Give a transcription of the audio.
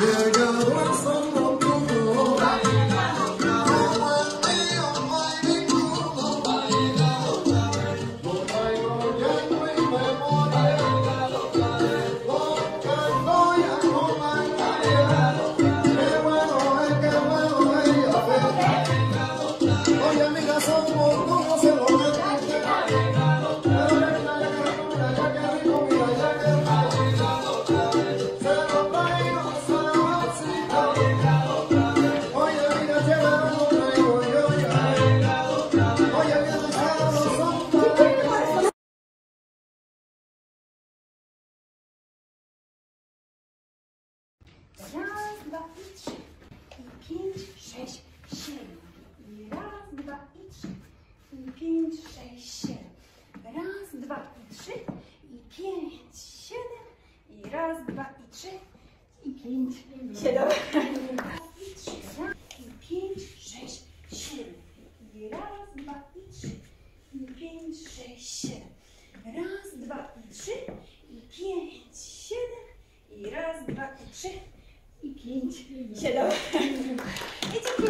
Yeah, don't Raz, dwa i trzy. I pięć, sześć, siedem. I raz, dwa i trzy. I pięć, sześć, siedem. Raz, dwa i trzy. I pięć, siedem. I raz, dwa i trzy. I pięć, siedem. I trzy. I pięć, sześć, siedem. Raz, dwa i trzy. I pięć, sześć, siedem. Raz, dwa i trzy. I pięć, siedem. I raz, dwa i trzy. I pięć, siedem. I dziękuję.